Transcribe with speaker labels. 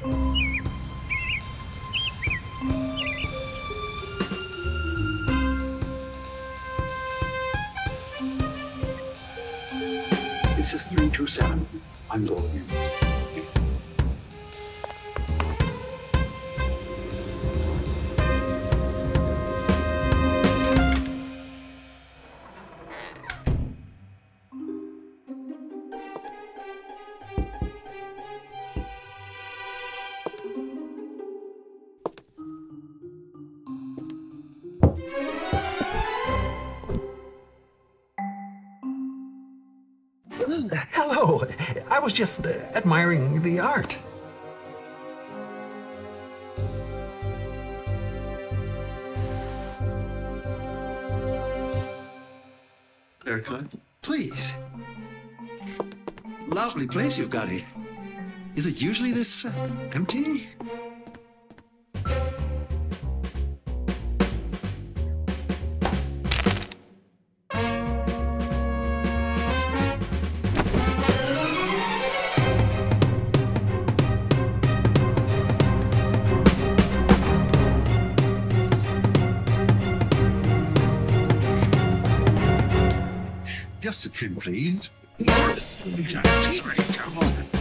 Speaker 1: This is 327. I'm going in.
Speaker 2: Hello. I was just uh, admiring the art.
Speaker 1: Haircut, please. Lovely place you've got here. Is it usually this uh, empty? Just a trim, please. Yes. Come on.